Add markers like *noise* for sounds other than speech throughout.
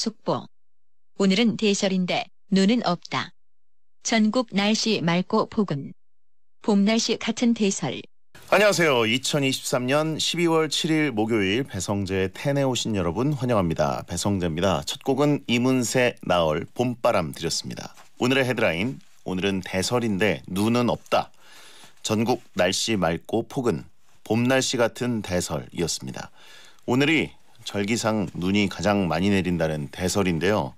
속보. 오늘은 대설인데 눈은 없다. 전국 날씨 맑고 폭은. 봄 날씨 같은 대설. 안녕하세요. 2023년 12월 7일 목요일 배성재 텐에 오신 여러분 환영합니다. 배성재입니다. 첫 곡은 이문세 나얼 봄바람 드렸습니다. 오늘의 헤드라인 오늘은 대설인데 눈은 없다. 전국 날씨 맑고 폭은 봄 날씨 같은 대설이었습니다. 오늘이 절기상 눈이 가장 많이 내린다는 대설인데요.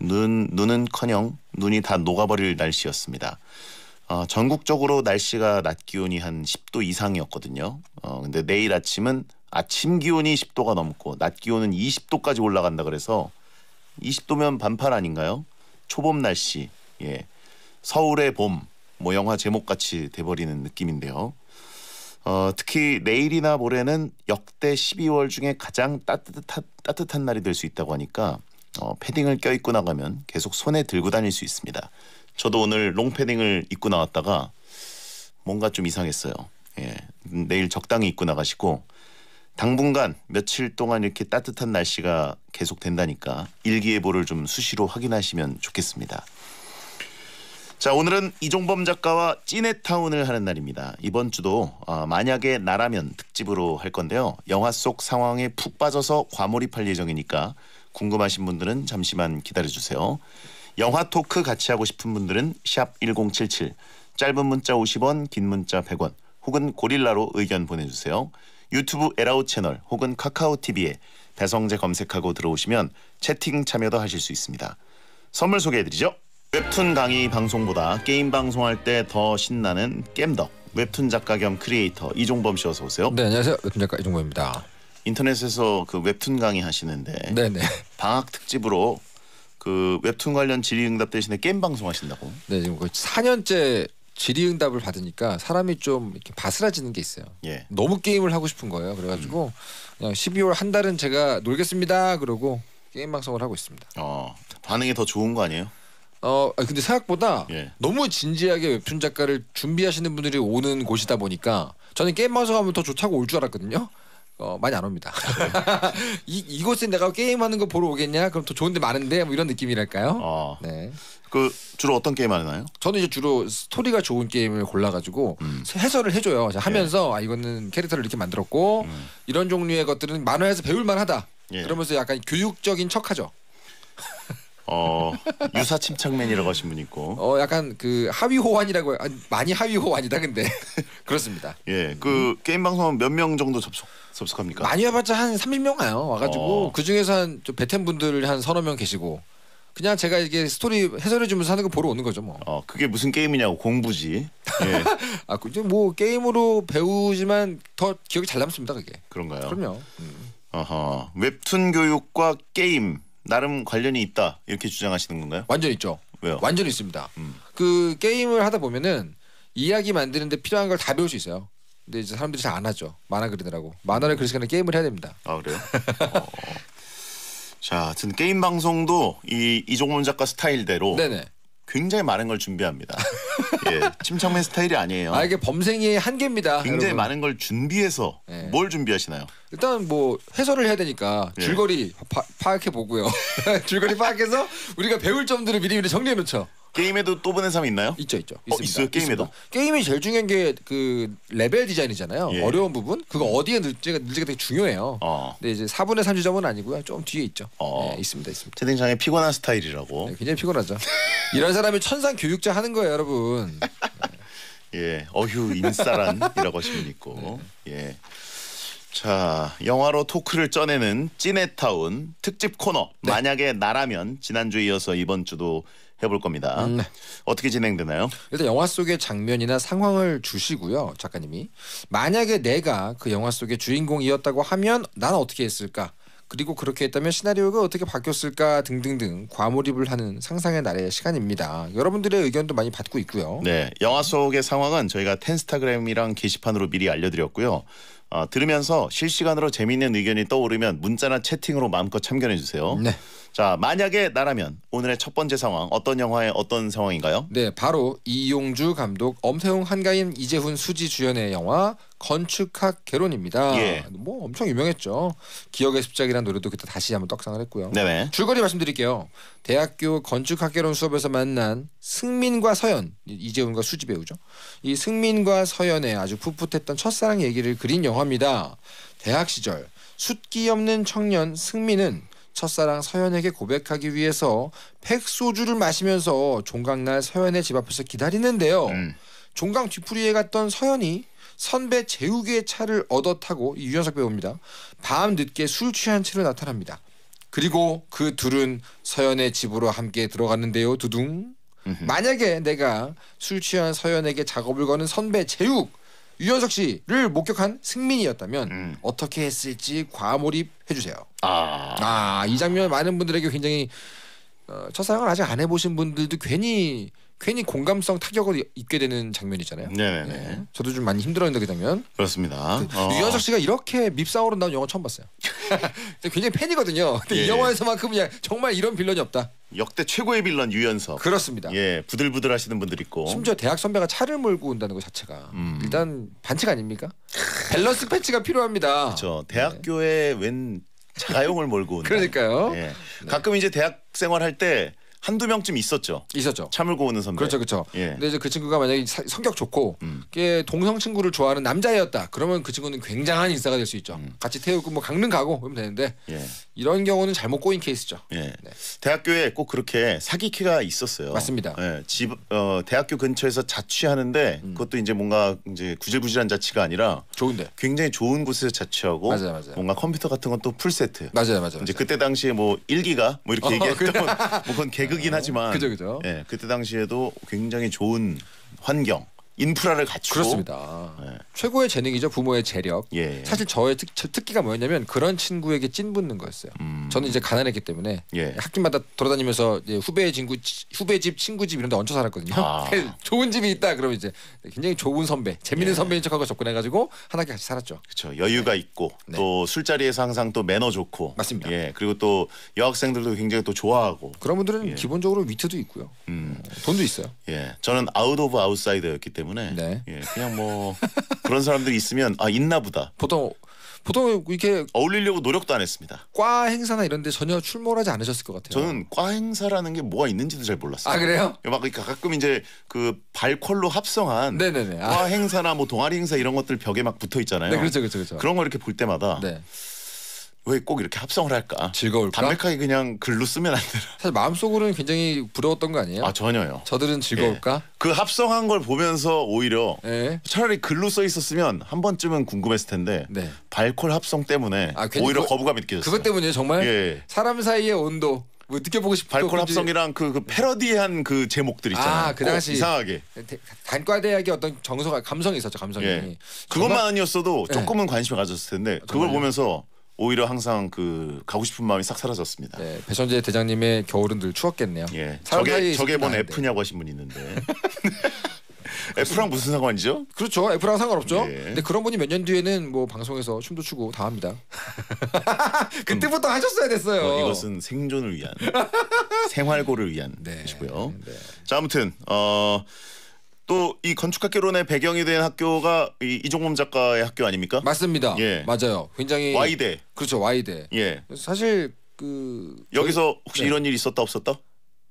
눈 눈은커녕 눈이 다 녹아버릴 날씨였습니다. 어, 전국적으로 날씨가 낮 기온이 한 10도 이상이었거든요. 어, 근데 내일 아침은 아침 기온이 10도가 넘고 낮 기온은 20도까지 올라간다 그래서 20도면 반팔 아닌가요? 초봄 날씨. 예. 서울의 봄. 뭐 영화 제목 같이 돼버리는 느낌인데요. 어, 특히 내일이나 모레는 역대 12월 중에 가장 따뜻한 따뜻한 날이 될 수 있다고 하니까 어, 패딩을 껴입고 나가면 계속 손에 들고 다닐 수 있습니다. 저도 오늘 롱패딩을 입고 나왔다가 뭔가 좀 이상했어요. 예, 내일 적당히 입고 나가시고 당분간 며칠 동안 이렇게 따뜻한 날씨가 계속 된다니까 일기예보를 좀 수시로 확인하시면 좋겠습니다. 자 오늘은 이종범 작가와 찐해타운을 하는 날입니다. 이번 주도 어, 만약에 나라면 특집으로 할 건데요. 영화 속 상황에 푹 빠져서 과몰입할 예정이니까 궁금하신 분들은 잠시만 기다려주세요. 영화 토크 같이 하고 싶은 분들은 샵 1077, 짧은 문자 50원, 긴 문자 100원, 혹은 고릴라로 의견 보내주세요. 유튜브 에라우 채널 혹은 카카오 TV에 배성재 검색하고 들어오시면 채팅 참여도 하실 수 있습니다. 선물 소개해드리죠. 웹툰 강의 방송보다 게임 방송할 때 더 신나는 겜덕 웹툰 작가 겸 크리에이터 이종범 씨 어서 오세요. 네 안녕하세요 웹툰 작가 이종범입니다. 인터넷에서 그 웹툰 강의 하시는데 네네. 방학 특집으로 그 웹툰 관련 질의응답 대신에 게임 방송 하신다고? 네 지금 거의 4년째 질의응답을 받으니까 사람이 좀 이렇게 바스라지는 게 있어요. 예. 너무 게임을 하고 싶은 거예요. 그래가지고 음. 그냥 12월 한 달은 제가 놀겠습니다. 그러고 게임 방송을 하고 있습니다. 어 반응이 더 좋은 거 아니에요? 어 근데 생각보다 예. 너무 진지하게 웹툰 작가를 준비하시는 분들이 오는 곳이다 보니까 저는 게임 방송하면 더 좋다고 올 줄 알았거든요. 어, 많이 안 옵니다. *laughs* 이 이곳에 내가 게임하는 거 보러 오겠냐? 그럼 더 좋은데 많은데 뭐 이런 느낌이랄까요? 어. 네. 그 주로 어떤 게임 하나요? 저는 이제 주로 스토리가 좋은 게임을 골라가지고 음. 해설을 해줘요. 하면서 예. 아 이거는 캐릭터를 이렇게 만들었고 음. 이런 종류의 것들은 만화에서 배울만하다. 예. 그러면서 약간 교육적인 척하죠. *laughs* 어 유사 침착맨이라고 하신 분 있고 어 약간 그 하위 호환이라고 아, 많이 하위 호환이다 근데 *laughs* 그렇습니다. 예, 그 게임 방송 몇명 정도 접속 접속합니까? 많이 와봤자 한 30명 와요. 와가지고 어. 그 중에서 한좀 베텐 분들 한 서너 명 계시고 그냥 제가 이게 스토리 해설해 주면서 하는 거 보러 오는 거죠 뭐. 어 그게 무슨 게임이냐고 공부지. *laughs* 예. 아 그죠 뭐 게임으로 배우지만 더 기억이 잘 남습니다 그게. 그런가요? 그럼요. 음. 어허 웹툰 교육과 게임 나름 관련이 있다 이렇게 주장하시는 건가요? 완전 있죠. 왜요? 완전 있습니다. 음. 그 게임을 하다 보면은 이야기 만드는데 필요한 걸 다 배울 수 있어요. 근데 이제 사람들이 잘 안 하죠. 만화 그리더라고. 만화를 그릴 시간에 게임을 해야 됩니다. 아 그래요? *laughs* 어. 자, 하여튼 게임 방송도 이 이종문 작가 스타일대로 네네. 굉장히 많은 걸 준비합니다. *laughs* 예, 침착맨 스타일이 아니에요. 아 이게 범생이의 한계입니다. 굉장히 여러분. 많은 걸 준비해서 네. 뭘 준비하시나요? 일단 뭐 해설을 해야 되니까 예. 줄거리 파, 악해 보고요. *laughs* 줄거리 파악해서 우리가 배울 점들을 미리미리 정리해 놓죠. 게임에도 또 보낸 사람 있나요? 있죠, 있죠. 어, 있어요 게임에도? 있습니다. 게임이 제일 중요한 게 그 레벨 디자인이잖아요. 예. 어려운 부분 그거 음. 어디에 넣지가 넣지가 되게 중요해요. 어. 근데 이제 4분의 3 지점은 아니고요. 좀 뒤에 있죠. 어. 네, 있습니다, 있습니다. 채팅창에 피곤한 스타일이라고. 네, 굉장히 피곤하죠. *laughs* 이런 사람이 천상 교육자 하는 거예요, 여러분. 네. *laughs* 예, 어휴 인싸란이라고 하시면 있고. 네. 예. 자, 영화로 토크를 쪄내는 찐해타운 특집 코너. 네. 만약에 나라면 지난주에 이어서 이번 주도 해볼 겁니다. 음, 네. 어떻게 진행되나요? 일단 영화 속의 장면이나 상황을 주시고요, 작가님이. 만약에 내가 그 영화 속의 주인공이었다고 하면 나는 어떻게 했을까? 그리고 그렇게 했다면 시나리오가 어떻게 바뀌었을까 등등등 과몰입을 하는 상상의 날의 시간입니다. 여러분들의 의견도 많이 받고 있고요. 네, 영화 속의 상황은 저희가 텐스타그램이랑 게시판으로 미리 알려드렸고요. 어, 들으면서 실시간으로 재미있는 의견이 떠오르면 문자나 채팅으로 마음껏 참견해 주세요. 네. 자, 만약에 나라면 오늘의 첫 번째 상황 어떤 영화의 어떤 상황인가요? 네, 바로 이용주 감독, 엄태웅, 한가인, 이재훈, 수지 주연의 영화 건축학 개론입니다. 예. 뭐 엄청 유명했죠. 기억의 습작이라는 노래도 그때 다시 한번 떡상을 했고요. 네네. 줄거리 말씀드릴게요. 대학교 건축학 개론 수업에서 만난 승민과 서연, 이- 이재훈과 수지 배우죠. 이 승민과 서연의 아주 풋풋했던 첫사랑 얘기를 그린 영화 입니다. 대학 시절 숫기 없는 청년 승민은 첫사랑 서연에게 고백하기 위해서 팩소주를 마시면서 종강날 서연의 집 앞에서 기다리는데요. 음. 종강 뒤풀이에 갔던 서연이 선배 재욱의 차를 얻어 타고 이 유연석 배우입니다. 밤 늦게 술 취한 채로 나타납니다. 그리고 그 둘은 서연의 집으로 함께 들어갔는데요. 두둥. 음흠. 만약에 내가 술 취한 서연에게 작업을 거는 선배 재욱 유연석 씨를 목격한 승민이었다면 음. 어떻게 했을지 과몰입 해 주세요. 아. 아, 이 장면 많은 분들에게 굉장히 어, 첫 사랑을 아직 안 해보신 분들도 괜히 괜히 공감성 타격을 입게 되는 장면이잖아요. 네네네. 네. 저도 좀 많이 힘들었는데 그 장면. 그렇습니다. 그 어. 유연석 씨가 이렇게 밉상으로 나온 영화 처음 봤어요. *laughs* 굉장히 팬이거든요. 근데 예. 이 영화에서만큼 정말 이런 빌런이 없다. 역대 최고의 빌런 유연석. 그렇습니다. 예, 부들부들 하시는 분들 있고. 심지어 대학 선배가 차를 몰고 온다는 것 자체가 음. 일단 반칙 아닙니까? 밸런스 패치가 필요합니다. 그렇죠. 대학교에 웬 자가용을 몰고 온다. *laughs* 그러니까요. 예. 가끔 이제 대학 생활할 때 한두 명쯤 있었죠. 있었죠. 차 몰고 오는 선배. 그렇죠, 그렇죠. 예. 근데 이제 그 친구가 만약에 사- 성격 좋고 음. 게 동성 친구를 좋아하는 남자였다. 그러면 그 친구는 굉장한 인싸가 될 수 있죠. 음. 같이 태우고 뭐 강릉 가고 그러면 되는데 예. 이런 경우는 잘못 꼬인 케이스죠. 예. 네. 대학교에 꼭 그렇게 사기캐가 있었어요. 맞습니다. 예. 집 어, 대학교 근처에서 자취하는데 음. 그것도 이제 뭔가 이제 구질구질한 자취가 아니라 좋은데. 굉장히 좋은 곳에서 자취하고 맞아요, 맞아요. 뭔가 컴퓨터 같은 건 또 풀 세트. 맞아요, 맞아요. 이제 그때 당시에 뭐 일기가 뭐 이렇게 어, 얘기했던 뭐 그건 개그 *laughs* 긴 하지만 그죠, 그죠. 예, 그때 당시에도 굉장히 좋은 환경, 인프라를 갖추고 그렇습니다. 예. 최고의 재능이죠. 부모의 재력. 예. 사실 저의 특, 저 특기가 뭐였냐면 그런 친구에게 빌붙는 거였어요. 음. 저는 이제 가난했기 때문에 예. 학교마다 돌아다니면서 후배 친구 후배 집 친구 집 이런 데 얹혀 살았거든요. 아. *laughs* 좋은 집이 있다 그러면 이제 굉장히 좋은 선배, 재밌는 예. 선배인 척하고 접근해 가지고 한 학기 같이 살았죠. 그렇죠. 여유가 있고 네. 또 술자리에서 항상 또 매너 좋고 맞습니다. 예. 그리고 또 여학생들도 굉장히 또 좋아하고 그런 분들은 예. 기본적으로 위트도 있고요. 음. 돈도 있어요. 예. 저는 out of 아웃사이더였기 때문에 네. 예. 그냥 뭐 그런 사람들이 있으면 아 있나 보다. 보통 보통 이렇게 어울리려고 노력도 안 했습니다. 과 행사나 이런 데 전혀 출몰하지 않으셨을 것 같아요. 저는 과 행사라는 게 뭐가 있는지도 잘 몰랐어요. 아 그래요? 막 그러니까 가끔 이제 그 발콜로 합성한 네네네. 아, 과 행사나 뭐 동아리 행사 이런 것들 벽에 막 붙어 있잖아요. 네 그렇죠 그렇죠 그렇죠. 그런 걸 이렇게 볼 때마다 네 왜 꼭 이렇게 합성을 할까? 즐거울까? 담백하게 그냥 글로 쓰면 안 되나? 사실 마음속으로는 굉장히 부러웠던 거 아니에요? 아 전혀요. 저들은 즐거울까? 그 합성한 걸 보면서 오히려 예. 차라리 글로 써 있었으면 한 번쯤은 궁금했을 텐데 네. 발콜 합성 때문에 아, 괜히 오히려 그거- 거부감이 느껴졌어요. 그것 때문에 정말 예. 사람 사이의 온도 뭐 느껴보고 싶은 발콜 거 합성이랑 그, 그 패러디한 그 제목들 있잖아요. 아, 그 꼭 당시- 이상하게 대- 단과대학의 어떤 정서가 감성이 있었죠 감성이. 예. 그것만 아니었어도 네. 조금은 관심을 가졌을 텐데 그걸 정말요? 보면서 오히려 항상 그 가고 싶은 마음이 싹 사라졌습니다. 네, 배선재 대장님의 겨울은 늘 추웠겠네요. 예. 저게 저게 뭔. F냐고 하신 분이 있는데 *laughs* F랑 무슨 상관이죠? 그렇죠. F랑 상관없죠. 예. 근데 그런 분이 몇 년 뒤에는 뭐 방송에서 춤도 추고 다 합니다. *laughs* *laughs* 그때부터 하셨어야 됐어요. 어, 이것은 생존을 위한 생활고를 위한 네. 것이고요. 네. 자 아무튼 어, 또 이 건축학개론의 배경이 된 학교가 이, 이종범 작가의 학교 아닙니까? 맞습니다. 예. 맞아요. 굉장히 Y대. 그렇죠. Y대. 예. 사실 그 여기서 혹시 네. 이런 일 있었다 없었다?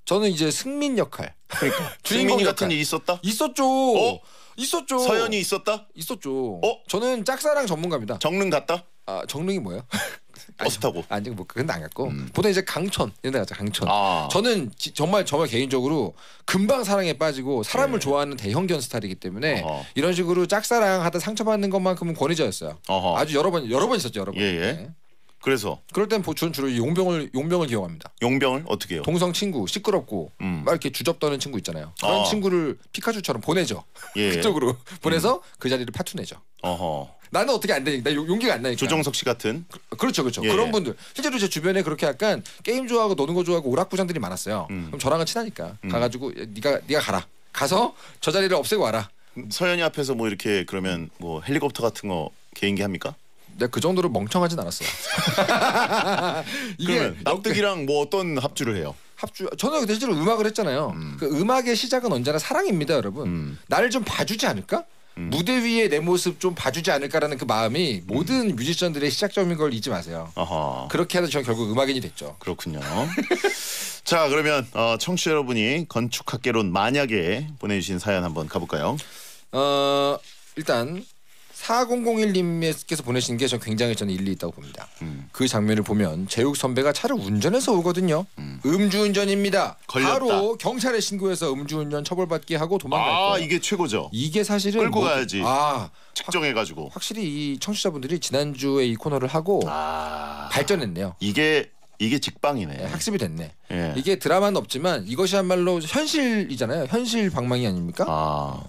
저는 이제 승민 역할 그러니까 *laughs* 주인공 주민이 같은 역할. 일 있었다? 있었죠. 어? 있었죠. 서연이 있었다? 있었죠. 어? 저는 짝사랑 전문가입니다. 정릉 갔다? 아 정릉이 뭐예요? *laughs* 버스 타고. 아니 뭐 그건 안 갔고 음. 보통 이제 강촌 이런 데 가죠 강촌. 아. 저는 지- 정말 정말 개인적으로 금방 사랑에 빠지고 사람을 네. 좋아하는 대형견 스타일이기 때문에 어허. 이런 식으로 짝사랑 하다 상처받는 것만큼은 권위자였어요. 어허. 아주 여러 번 여러 번 있었죠 여러 번. 예, 예. 네. 그래서 그럴 땐 보- 저는 주로 용병을 용병을 기용합니다. 용병을 어떻게 해요? 동성 친구 시끄럽고 음. 막 이렇게 주접 떠는 친구 있잖아요. 그런 아. 친구를 피카츄처럼 보내죠. 예. 음. 그쪽으로 보내서 그 자리를 파투내죠. 어허. 나는 어떻게 안 되니까 나 용- 용기가 안 나니까. 조정석 씨 같은 그 렇죠, 그렇죠. 예, 그런 예. 분들 실제로 제 주변에 그렇게 약간 게임 좋아하고 노는 거 좋아하고 오락부장들이 많았어요. 음. 그럼 저랑은 친하니까 음. 가가지고 야, 네가 네가 가라. 가서 저 자리를 없애고 와라. 서연이 앞에서 뭐 이렇게 그러면 뭐 헬리콥터 같은 거 개인기 합니까? 내가 그 정도로 멍청하진 않았어요. *laughs* 이게 납득이랑 뭐 어떤 합주를 해요? 합주 저는 그때 실제로 음악을 했잖아요. 그 음악의 시작은 언제나 사랑입니다, 여러분. 음. 나를 좀 봐주지 않을까? 무대 위에 내 모습 좀 봐주지 않을까라는 그 마음이 모든 뮤지션들의 시작점인 걸 잊지 마세요. 아하. 그렇게 하다 저는 결국 음악인이 됐죠. 그렇군요. *laughs* 자 그러면 어, 청취 자 여러분이 건축학개론 만약에 보내주신 사연 한번 가볼까요? 어 일단 4001님께서 보내신 게 전 굉장히 저는 일리 있다고 봅니다. 음. 그 장면을 보면 제육 선배가 차를 운전해서 오거든요. 음. 음주운전입니다. 걸렸다. 바로 경찰에 신고해서 음주운전 처벌받게 하고 도망갈 아 거예요. 이게 최고죠. 이게 사실은 끌고 뭐- 가야지. 아 측정해가지고. 확 실히 이 청취자분들이 지난주에 이 코너를 하고 아 발전했네요. 이게 이게 네, 직방이네. 학습이 됐네. 예. 이게 드라마는 없지만 이것이야말로 현실이잖아요. 현실 방망이 아닙니까? 아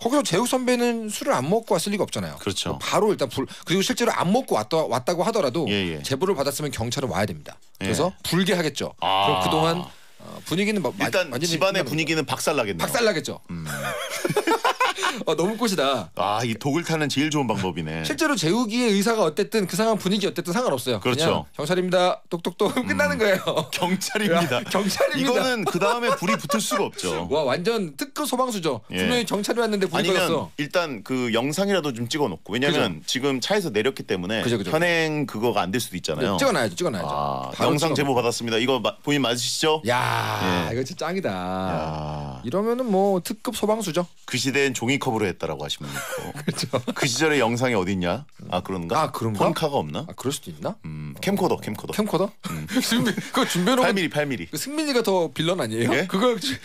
거기서 제육 선배는 술을 안 먹고 왔을 리가 없잖아요. 그렇죠. 바로 일단 불 그리고 실제로 안 먹고 왔다, 왔다고 하더라도 예, 예. 제보를 받았으면 경찰은 와야 됩니다. 그래서 예. 불게 하겠죠. 아. 그럼 그동안 어, 분위기는 뭐, 일단 완전히 집안의 분위기는 박살나겠네요. 박살나겠죠. 음. *laughs* 어, 너무 꽃이다. 아 이 독을 타는 제일 좋은 방법이네. *laughs* 실제로 재욱이의 의사가 어쨌든 그 상황 분위기 어쨌든 상관없어요. 그렇죠. 그냥 경찰입니다. 똑똑똑 끝나는 거예요. 경찰입니다. 야, *laughs* 경찰입니다. 이거는 그 다음에 불이 붙을 수가 없죠. *laughs* 와 완전 특급 소방수죠. 예. 분명히 경찰이 왔는데 불이 아니면 꺼졌어. 일단 그 영상이라도 좀 찍어놓고 왜냐면 지금 차에서 내렸기 때문에 그죠, 그죠. 현행 그거가 안 될 수도 있잖아요. 네, 찍어놔야죠. 찍어놔야죠. 아, 바로 영상 찍어놔. 제보 받았습니다. 이거 마- 본인 맞으시죠? 야 예. 이거 진짜 짱이다. 야, 이러면은 뭐 특급 소방수죠. 그 시대엔 종 이컵으로 했다라고 하시면 있고 *laughs* 그렇죠. 그 시절에 영상이 어딨냐? 아 그런가? 아, 그런가? 폰카가 없나? 아 그럴 수도 있나? 음, 캠코더 캠코더 캠코더? *laughs* 승민 그거 준비해놓은 8mm 8mm 그 승민이가 더 빌런 아니에요? 예? 그거 주-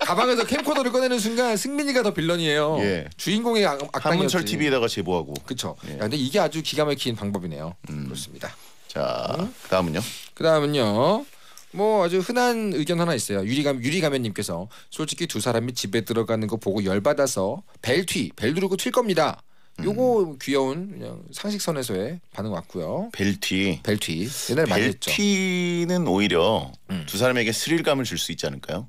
가방에서 캠코더를 꺼내는 순간 승민이가 더 빌런이에요. 예. 주인공의 악, 악당이었지. 한문철 TV에다가 제보하고 그렇죠. 예. 야, 근데 이게 아주 기가 막힌 방법이네요. 음. 그렇습니다. 자 그다음은요 그다음은요. 뭐 아주 흔한 의견 하나 있어요. 유리감 유리가면님께서 솔직히 두 사람이 집에 들어가는 거 보고 열 받아서 벨튀 벨 누르고 튈 겁니다. 요거 귀여운 그냥 상식선에서의 반응 왔고요. 벨튀 벨튀 옛날에 많이 했죠. 벨튀는 오히려 음. 두 사람에게 스릴감을 줄 수 있지 않을까요?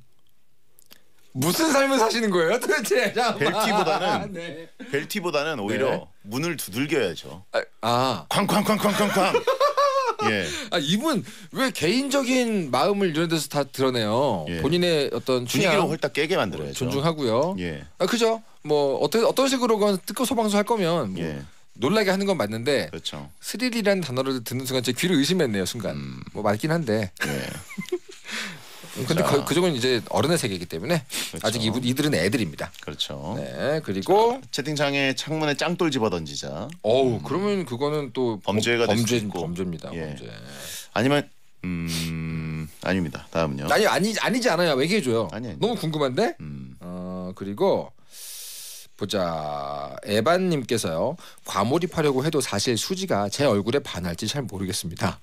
무슨 삶을 사시는 거예요, 도대체? 벨티보다는 *laughs* 네. 벨튀보다는 오히려 네. 문을 두들겨야죠. 아, 아, 쾅쾅쾅쾅쾅쾅. *laughs* 예. 아, 이분 왜 개인적인 마음을 이런 데서 다 드러내요? 예. 본인의 어떤 분위기를 취향 홀딱 깨게 만들어야죠. 존중하고요. 예. 아 그죠? 뭐 어떤 어떤 식으로건 특급 소방수 할 거면 뭐 예. 놀라게 하는 건 맞는데 그렇죠. 스릴이라는 단어를 듣는 순간 제 귀를 의심했네요 순간. 음. 뭐 맞긴 한데. 예. *laughs* 근데 자. 그, 그쪽은 이제 어른의 세계이기 때문에 그렇죠. 아직 이분 이들은 애들입니다. 그렇죠. 네 그리고 채팅창에 창문에 짱돌 집어 던지자. 어우 그러면 그거는 또 범죄가 될 범죄. 범죄입니다. 예. 범죄. 아니면 음 아닙니다. 다음은요. 아니 아니 아니지 않아요. 얘기해 줘요. 아니, 아니. 너무 궁금한데. 음. 어 그리고 보자 에반님께서요 과몰입하려고 해도 사실 수지가 제 얼굴에 반할지 잘 모르겠습니다.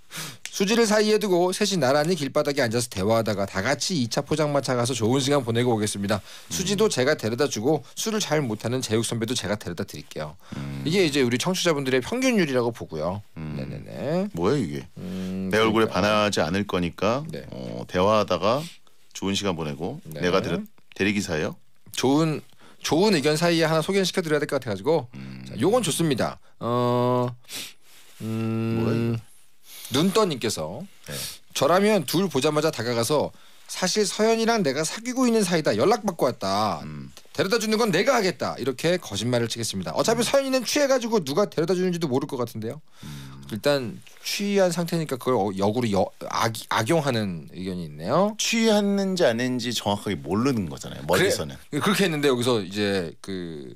수지를 사이에 두고 셋이 나란히 길바닥에 앉아서 대화하다가 다 같이 2차 포장마차 가서 좋은 시간 보내고 오겠습니다. 수지도 제가 데려다 주고 술을 잘 못하는 제육 선배도 제가 데려다 드릴게요. 이게 이제 우리 청취자분들의 평균율이라고 보고요. 음. 네네네. 뭐야 이게? 음, 내 얼굴에 그러니까. 반하지 않을 거니까 네. 어, 대화하다가 좋은 시간 보내고 네. 내가 데려, 대리기사예요. 좋은 좋은 의견 사이에 하나 소개시켜 드려야 될 것 같아 가지고 음. 자, 요건 좋습니다. 어, 음, 눈떠 님께서 네. 저라면 둘 보자마자 다가가서 사실 서연이랑 내가 사귀고 있는 사이다 연락 받고 왔다. 음. 데려다 주는 건 내가 하겠다. 이렇게 거짓말을 치겠습니다. 어차피 서연이는 취해가지고 누가 데려다 주는지도 모를 것 같은데요. 일단 취한 상태니까 그걸 어- 역으로 여, 악, 악용하는 의견이 있네요. 취했는지 아닌지 정확하게 모르는 거잖아요. 멀리서는. 그렇게 했는데 여기서 이제 그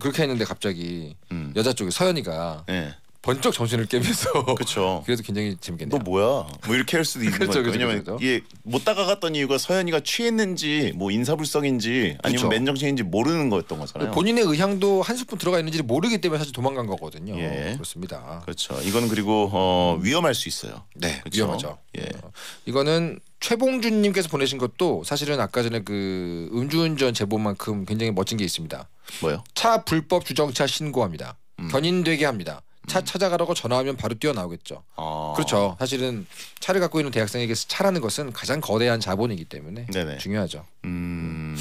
그렇게 했는데 갑자기 음. 여자 쪽에 서연이가 예. 번쩍 정신을 깨면서 그렇죠. 그래도 굉장히 재밌겠네요. 너 뭐야? 뭐 이렇게 할 수도 있는 *laughs* 그렇죠. 그렇죠, 왜냐면 그렇죠. 이게 못 다가갔던 이유가 서연이가 취했는지 뭐 인사불성인지 아니면. 맨정신인지 모르는 거였던 거잖아요. 본인의 의향도 한 스푼 들어가 있는지 를 모르기 때문에 사실 도망간 거거든요. 예. 그렇습니다. 그렇죠. 이건 그리고 어, 위험할 수 있어요. 네, 그렇죠? 위험하죠. 예. 어, 이거는 최봉준님께서 보내신 것도 사실은 아까 전에 그 음주운전 제보만큼 굉장히 멋진 게 있습니다. 뭐요? 차 불법 주정차 신고합니다. 음. 견인되게 합니다. 차 찾아가라고 전화하면 바로 뛰어나오겠죠. 아. 그렇죠. 사실은 차를 갖고 있는 대학생에게 차라는 것은 가장 거대한 자본이기 때문에 네네. 중요하죠. 음.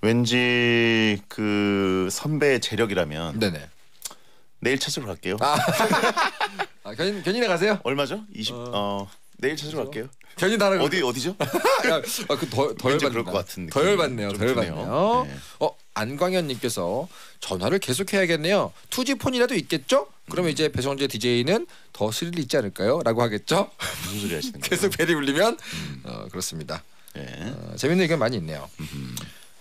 왠지 그 선배의 재력이라면 네네. 내일 찾으러 갈게요. 아, *laughs* 견인 견인해 가세요. 얼마죠? 20. 어. 어, 내일 찾으러 갈게요. 견인 나라 어디 어디죠? *laughs* 아, 왠지 열받네. 그럴 것 같은 더 열받네요. 드네요. 열받네요. 네. 어 안광현님께서 전화를 계속 해야겠네요. 투지폰이라도 있겠죠? 그러면 음. 이제 배성재 DJ는 더 스릴 있지 않을까요?라고 하겠죠? 무슨 소리 하시는 *laughs* 거예요? 계속 벨이 울리면 음. 어, 그렇습니다. 예. 어, 재밌는 의견 많이 있네요.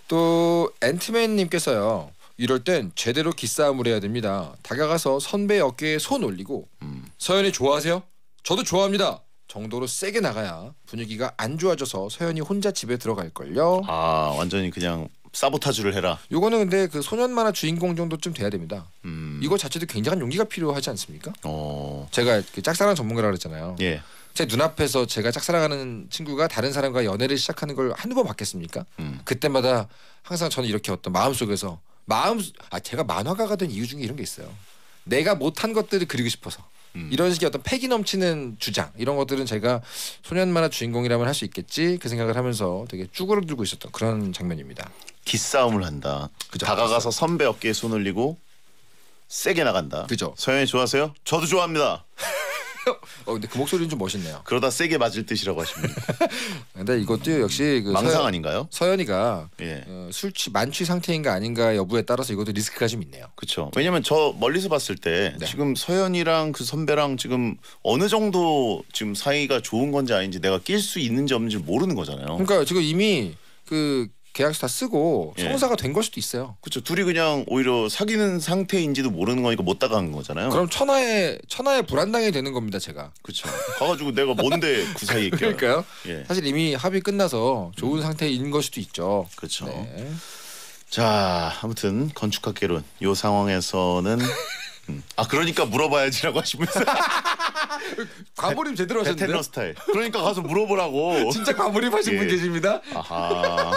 또 앤트맨님께서요. 이럴 땐 제대로 기싸움을 해야 됩니다. 다가가서 선배 어깨에 손 올리고 음. 서연이 좋아하세요? 저도 좋아합니다. 정도로 세게 나가야 분위기가 안 좋아져서 서연이 혼자 집에 들어갈 걸요. 아 완전히 그냥 사보타주를 해라. 요거는 근데 그 소년 만화 주인공 정도쯤 돼야 됩니다. 음. 이거 자체도 굉장한 용기가 필요하지 않습니까? 어. 제가 그 짝사랑 전문가라 그랬잖아요. 예. 제 눈앞에서 제가 짝사랑하는 친구가 다른 사람과 연애를 시작하는 걸 한두 번 봤겠습니까? 음. 그때마다 항상 저는 이렇게 어떤 마음속에서 마음 아 제가 만화가가 된 이유 중에 이런 게 있어요. 내가 못한 것들을 그리고 싶어서 음. 이런 식의 어떤 패기 넘치는 주장 이런 것들은 제가 소년 만화 주인공이라면 할 수 있겠지 그 생각을 하면서 되게 쭈그러들고 있었던 그런 장면입니다. 기싸움을 한다. 그죠. 다가가서 선배 어깨에 손 올리고 세게 나간다. 그죠. 서현이 좋아하세요? 저도 좋아합니다. *laughs* 어 근데 그 목소리는 좀 멋있네요. 그러다 세게 맞을 듯이라고 하십니다. *laughs* 근데 이것도 역시 그 망상 아닌가요? 서연이가 예. 어, 술취 만취 상태인가 아닌가 여부에 따라서 이것도 리스크가 좀 있네요. 그렇죠. 왜냐면 저 멀리서 봤을 때 네. 지금 서현이랑 그 선배랑 지금 어느 정도 지금 사이가 좋은 건지 아닌지 내가 낄 수 있는지 없는지 모르는 거잖아요. 그러니까 지금 이미 그 계약서 다 쓰고 예. 성사가 된 걸 수도 있어요. 그렇죠. 둘이 그냥 오히려 사귀는 상태인지도 모르는 거니까 못 다가간 거잖아요. 그럼 천하의 천하의 불안당이 되는 겁니다, 제가. 그렇죠. 가가지고 내가 뭔데 *laughs* 그 사이에 껴요. 그러니까요. 예. 사실 이미 합의 끝나서 좋은 상태인 걸 수도 있죠. 그렇죠. 네. 자, 아무튼 건축학개론 요 상황에서는 *laughs* 음. 아 그러니까 물어봐야지라고 하시면서 *laughs* 과몰입 제대로 베테랑 하셨는데요. 스타일. 그러니까 가서 물어보라고. 진짜 과몰입하신 예. 분 계십니다. 아하.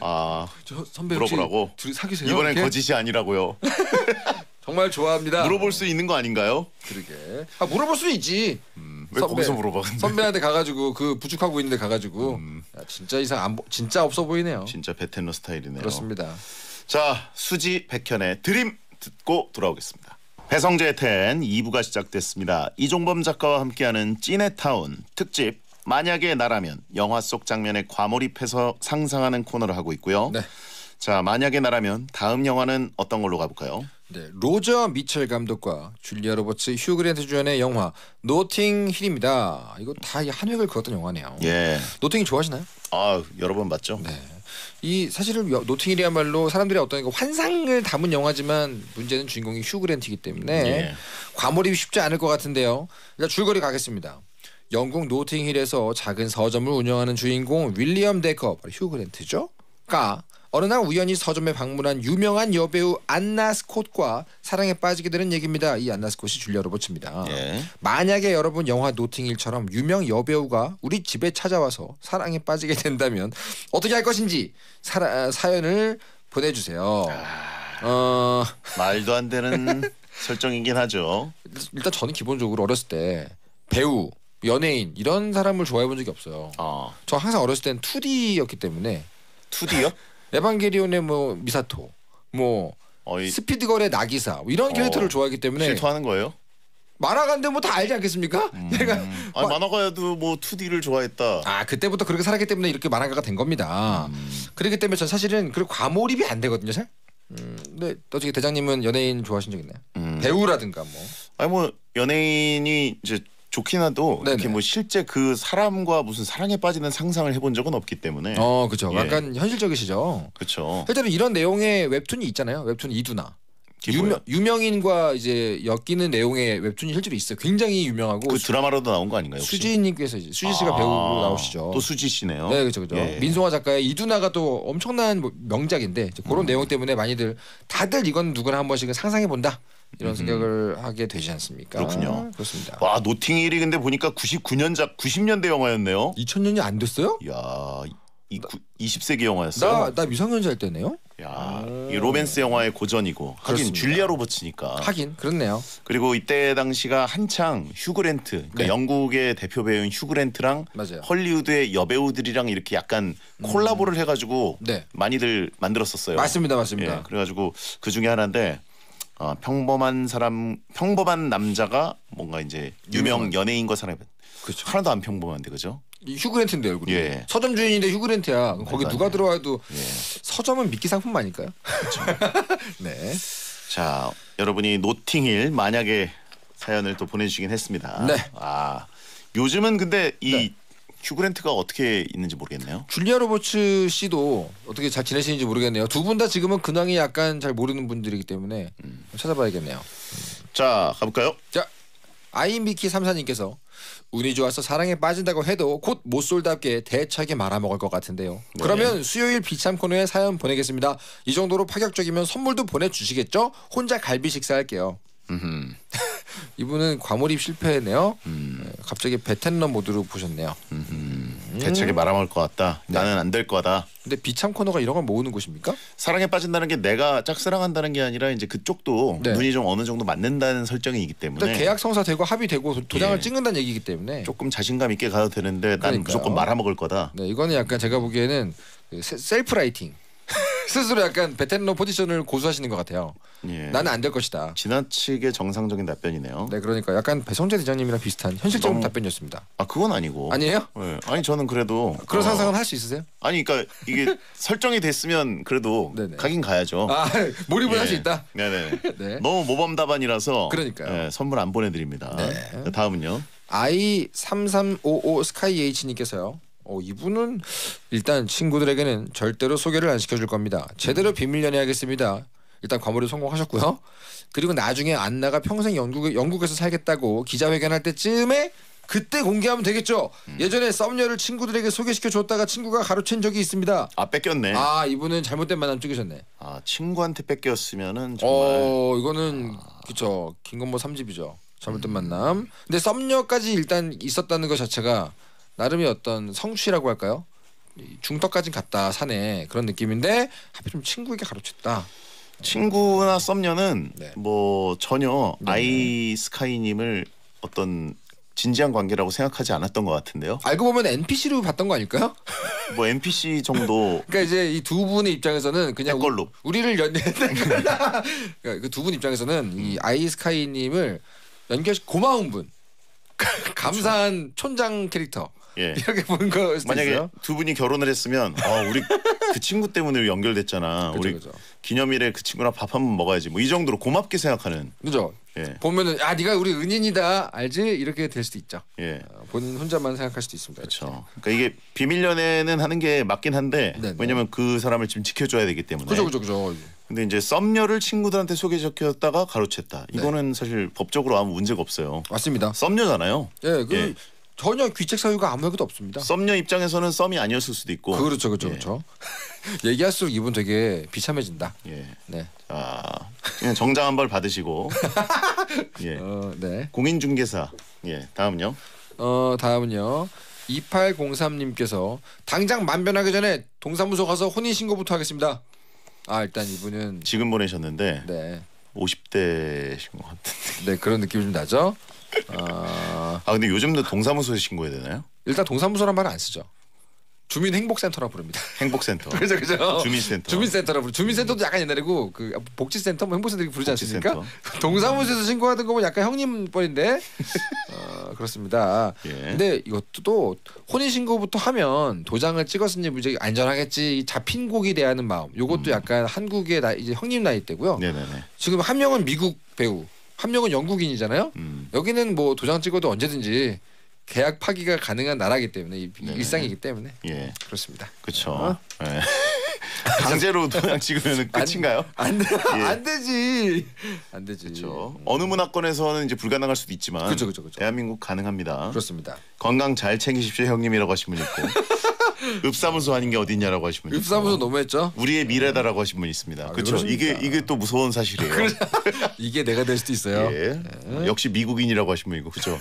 아 저 선배 혹시 물어보라고. 둘이 사귀세요? 이번엔 이렇게? 거짓이 아니라고요. *laughs* 정말 좋아합니다. 물어볼 수 있는 거 아닌가요? 그러게. 아 물어볼 수 있지. 음, 왜 선배. 거기서 물어봐? 근데? 선배한테 가가지고 그 부축하고 있는데 가가지고 음. 야, 진짜 이상 안 보- 진짜 없어 보이네요. 진짜 베테랑 스타일이네요. 그렇습니다. 자, 수지 백현의 드림 듣고 돌아오겠습니다. 배성재의 텐 2부가 시작됐습니다. 이종범 작가와 함께하는 찐의 타운 특집 만약에 나라면 영화 속 장면에 과몰입해서 상상하는 코너를 하고 있고요. 네. 자, 만약에 나라면 다음 영화는 어떤 걸로 가볼까요? 네, 로저 미첼 감독과 줄리아 로버츠, 휴 그랜트 주연의 영화 노팅 힐입니다. 이거 다 한 획을 그었던 영화네요. 예. 노팅힐 좋아하시나요? 아, 여러 번 봤죠? 네. 이 사실은 여- 노팅힐이야말로 사람들의 어떤 그 환상을 담은 영화지만 문제는 주인공이 휴 그랜트이기 때문에 예. 과몰입이 과몰입이 쉽지 않을 것 같은데요. 일단 줄거리 가겠습니다. 영국 노팅힐에서 작은 서점을 운영하는 주인공 윌리엄 태커 휴 그랜트죠. 가 어느 날 우연히 서점에 방문한 유명한 여배우 안나 스콧과 사랑에 빠지게 되는 얘기입니다. 이 안나 스콧이 줄리아 로버츠입니다. 예. 만약에 여러분 영화 노팅힐처럼 유명 여배우가 우리 집에 찾아와서 사랑에 빠지게 된다면 어떻게 할 것인지 사라, 사연을 보내주세요. 어, 말도 안 되는 *laughs* 설정이긴 하죠. 일단 저는 기본적으로 어렸을 때 배우, 연예인 이런 사람을 좋아해 본 적이 없어요. 어. 저 항상 어렸을 땐 2D였기 때문에 2D요? *laughs* 에반게리온의 뭐 미사토, 뭐 어이 스피드걸의 나기사 뭐 이런 어, 캐릭터를 좋아하기 때문에 실토하는 거예요? 만화가인데 뭐 다 알지 않겠습니까? 내가 음. *laughs* 아니, 만화가야도 뭐 2D를 좋아했다. 아 그때부터 그렇게 살았기 때문에 이렇게 만화가가 된 겁니다. 음. 그렇기 때문에 전 사실은 그 과몰입이 안 되거든요, 잘. 음, 근데 어떻게 대장님은 연예인 좋아하신 적 있나요? 음. 배우라든가 뭐. 아니 뭐 연예인이 이제 좋긴 해도 네네. 이렇게 뭐 실제 그 사람과 무슨 사랑에 빠지는 상상을 해본 적은 없기 때문에 어, 그죠. 예. 약간 현실적이시죠. 그렇죠. 실제로 이런 내용의 웹툰이 있잖아요. 웹툰 이두나. 유명, 유명인과 이제 엮이는 내용의 웹툰이 실제로 있어요. 굉장히 유명하고 그 드라마로도 나온 거 아닌가요? 혹시? 수지님께서 이제 수지 씨가 아, 배우로 나오시죠. 또 수지 씨네요. 네, 그렇죠, 그렇죠. 예. 민송화 작가의 이두나가 또 엄청난 뭐 명작인데 이제 음. 그런 내용 때문에 많이들 다들 이건 누구나 한 번씩은 상상해 본다 이런 음. 생각을 하게 되지 않습니까? 그렇군요. 그렇습니다. 와 노팅힐이 근데 보니까 99년작 90년대 영화였네요. 2000년이 안 됐어요? 야, 이 구, 20세기 영화였어요. 나 나 미성년자일 때네요. 야, 이 로맨스 영화의 고전이고 하긴 그렇습니다. 줄리아 로버츠니까. 하긴 그렇네요. 그리고 이때 당시가 한창 휴그랜트, 그러니까 네. 영국의 대표 배우인 휴그랜트랑 맞아요. 헐리우드의 여배우들이랑 이렇게 약간 콜라보를 해가지고 네. 많이들 만들었었어요. 맞습니다, 맞습니다. 예, 그래가지고 그 중에 하나인데 아, 평범한 사람 평범한 남자가 뭔가 이제 유명. 연예인과 사람 그렇죠. 하나도 안 평범한데 그죠? 이 휴그랜트인데 얼굴이. 예. 서점 주인인데 휴그랜트야. 그럼 거기. 누가 들어와도 예. 서점은 미끼 상품 아닐까요? *laughs* 네. 자, 여러분이 노팅힐 만약에 사연을 또 보내주시긴 했습니다. 네. 아, 요즘은 근데 이 네. 휴그랜트가 어떻게 있는지 모르겠네요. 줄리아 로버츠 씨도 어떻게 잘 지내시는지 모르겠네요. 두 분 다 지금은 근황이 약간 잘 모르는 분들이기 때문에 음. 찾아봐야겠네요. 자, 가볼까요? 자, 아이미키 삼사님께서 운이 좋아서 사랑에 빠진다고 해도 곧 모쏠답게 대차게 말아먹을 것 같은데요. 네. 그러면 수요일 비참 코너에 사연 보내겠습니다. 이 정도로 파격적이면 선물도 보내주시겠죠? 혼자 갈비 식사할게요. 음흠. 이분은 과몰입 실패했네요. 음, 네, 갑자기 베텐러 모드로 보셨네요. 음흠. 대책에 말아먹을 것 같다. 네. 나는 안 될 거다. 근데 비참 코너가 이런 걸 모으는 곳입니까? 사랑에 빠진다는 게 내가 짝사랑한다는 게 아니라 이제 그쪽도 네. 눈이 좀 어느 정도 맞는다는 설정이기 때문에 계약 성사되고 합의되고 도- 도장을 예. 찍는다는 얘기이기 때문에 조금 자신감 있게 가도 되는데 난 그러니까요. 무조건 말아먹을 거다. 네, 이거는 약간 제가 보기에는 그 세- 셀프 라이팅 *laughs* 스스로 약간 베테랑 포지션을 고수하시는 것 같아요. 예. 나는 안 될 것이다. 지나치게 정상적인 답변이네요. 네, 그러니까 약간 배성재 대장님이랑 비슷한 현실적인 너무- 답변이었습니다. 아 그건 아니고. 아니에요? 예. 아니 저는 그래도 그런 어, 상상은 할 수 있으세요? 아니 그러니까 이게 *laughs* 설정이 됐으면 그래도 네네. 가긴 가야죠. 아, 몰입을 예. 할수 있다. 네네. *laughs* 네. 너무 모범 답안이라서 그러니까요. 예, 선물 안 보내드립니다. 네. 다음은요. i 3355 스카이 H님께서요. 어, 이분은 일단 친구들에게는 절대로 소개를 안 시켜줄 겁니다. 제대로 비밀 연애하겠습니다. 일단 과몰입 성공하셨고요. 그리고 나중에 안나가 평생 영국 영국에서 살겠다고 기자회견할 때쯤에 그때 공개하면 되겠죠. 예전에 썸녀를 친구들에게 소개시켜 줬다가 친구가 가로챈 적이 있습니다. 아 뺏겼네. 아, 아 이분은 잘못된 만남 찍으셨네. 친구한테 뺏겼으면은 정말 어 이거는 그쵸 김건모 3집이죠. 잘못된 만남. 근데 썸녀까지 일단 있었다는 것 자체가 나름의 어떤 성취라고 할까요? 이 중턱까진 갔다 산에 그런 느낌인데 하필 좀 친구에게 가로챘다. 친구나 썸녀는 네. 뭐 전혀 네. 아이 스카이님을 어떤 진지한 관계라고 생각하지 않았던 것 같은데요. 알고 보면 NPC로 봤던 거 아닐까요? *laughs* 뭐 NPC 정도 그러니까 이제 이 두 분의 입장에서는 그냥 걸로 우, 리를 연그두 *laughs* 분 입장에서는 이 아이스카이님을 연결 고마운 분 *laughs* 감사한 촌장 캐릭터 예. *laughs* 이렇게 보는 거 만약에 있어요. 두 분이 결혼을 했으면 아 우리 그 친구 때문에 연결됐잖아. 그죠, 우리 그죠. 기념일에 그 친구랑 밥 한 번 먹어야지. 뭐 이 정도로 고맙게 생각하는. 그죠? 예. 보면은 아 네가 우리 은인이다 알지 이렇게 될 수도 있죠. 예. 어, 본인 혼자만 생각할 수도 있습니다. 그렇죠. 그러니까 이게 비밀 연애는 하는 게 맞긴 한데 네네. 왜냐면 그 사람을 지금 지켜줘야 되기 때문에. 그죠 그죠 그죠. 근데 이제 썸녀를 친구들한테 소개시켰다가 가로챘다. 네. 이거는 사실 법적으로 아무 문제가 없어요. 맞습니다. 썸녀잖아요. 예, 그 예. 전혀 귀책 사유가 아무것도 없습니다. 썸녀 입장에서는 썸이 아니었을 수도 있고. 그렇죠 그렇죠 예. 그렇죠. *laughs* 얘기할수록 이분 되게 비참해진다. 예. 네. 자, 그냥 정장 한 벌 받으시고. *laughs* 예. 어, 네. 공인중개사. 예. 다음요. 어 다음은요. 2803님께서 당장 만변하기 전에 동사무소 가서 혼인 신고부터 하겠습니다. 아 일단 이분은 지금 보내셨는데 네, 50대신 것 같은데. 네 그런 느낌이 좀 나죠. 아 아 근데 요즘도 동사무소에 신고해야 되나요? 일단 동사무소란 말은 안 쓰죠. 주민행복센터라고 부릅니다. 행복센터. *laughs* 그죠 그죠. 주민센터. 주민센터라고 부르. 주민센터도 약간 옛날이고 그 복지센터 뭐 행복센터 이렇게 부르지 않습니까? 복지센터. 동사무소에서 신고하던 거면 약간 형님 뻘인데 *laughs* 어, 그렇습니다. 예. 근데 이것도 또 혼인 신고부터 하면 도장을 찍었으니 무지 안전하겠지 이 잡힌 곡이 대하는 마음. 요것도 약간 한국의 나, 이제 형님 나이 때고요. 음. 네네네. 지금 한 명은 미국 배우, 한 명은 영국인이잖아요. 음. 여기는 뭐 도장 찍어도 언제든지 계약 파기가 가능한 나라기 때문에 이- 네네. 일상이기 때문에 예. 그렇습니다. 그렇죠. 어? 강제로 도장 찍으면 끝인가요? 안, 돼, 예. 안 되지. 안 되지. 그렇죠. 어느 문화권에서는 이제 불가능할 수도 있지만 그죠, 그죠, 그죠. 대한민국 가능합니다. 그렇습니다. 건강 잘 챙기십시오 형님이라고 하신 분 있고 *laughs* 읍사무소 아닌 게 어딨냐라고 하신 분 있고 읍사무소 너무했죠. 우리의 미래다라고 하신 분 있습니다. 아, 그렇죠. 이게 이게 또 무서운 사실이에요. *laughs* 이게 내가 될 수도 있어요. 예. 역시 미국인이라고 하신 분 있고 그렇죠.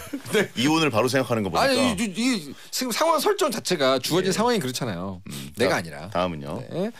이혼을 바로 생각하는 거 보니까 네. 아니 이, 이, 이 지금 상황 설정 자체가 주어진 예. 상황이 그렇잖아요. 내가 아니라. 다음은요. 네.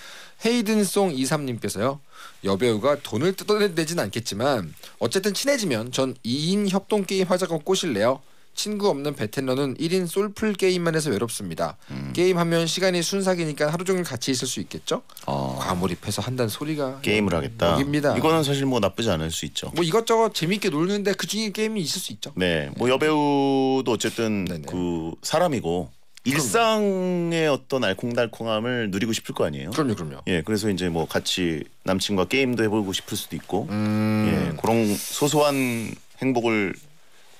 헤이든송 23님께서요. 여배우가 돈을 뜯어내진 않겠지만 어쨌든 친해지면 전 2인 협동 게임 하자고 꼬실래요. 친구 없는 베테너는 1인 솔플 게임만 해서 외롭습니다. 음. 게임하면 시간이 순삭이니까 하루 종일 같이 있을 수 있겠죠? 어, 과몰입해서 한다는 소리가 게임을 하겠다. 여기입니다. 이거는 사실 뭐 나쁘지 않을 수 있죠. 뭐 이것저것 재밌게 놀는데 그 중에 게임이 있을 수 있죠. 네, 뭐 여배우도 어쨌든 네네. 그 사람이고 일상의 어떤 알콩달콩함을 누리고 싶을 거 아니에요. 그럼요, 그럼요. 예, 그래서 이제 뭐 같이 남친과 게임도 해보고 싶을 수도 있고, 음, 예, 그런 소소한 행복을